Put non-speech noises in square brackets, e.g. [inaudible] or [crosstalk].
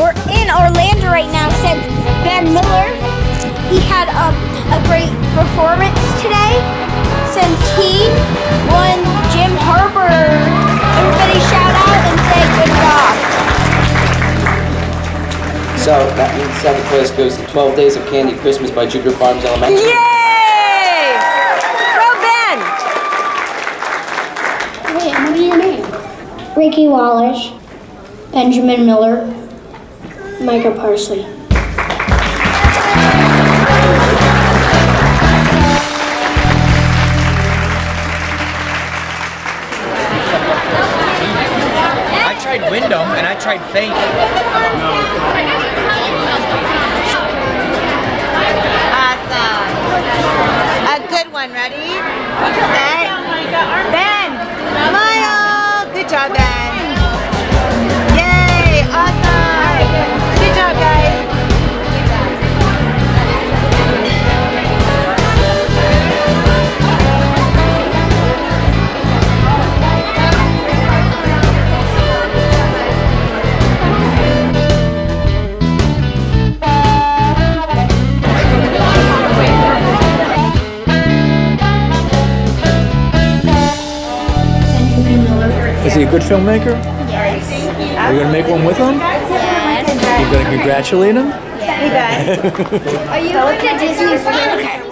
We're in Orlando right now since Ben Miller, he had um, a great performance today since he won Jim Harbin. Everybody shout out and say good job. So that means second place goes to 12 Days of Candy Christmas by Jupiter Farms Elementary. Yay! Go Ben! Wait, what are your names? Ricky Wallace, Benjamin Miller, Micah Parsley. I tried Wyndham and I tried Fate. Awesome. A good one. Ready? Set. Ben. Smile. Good job, Ben. He a good filmmaker? Yes. Are you going to make one with him? Yes. You're going to congratulate him? Yeah. [laughs] Are you going to Disney? Okay.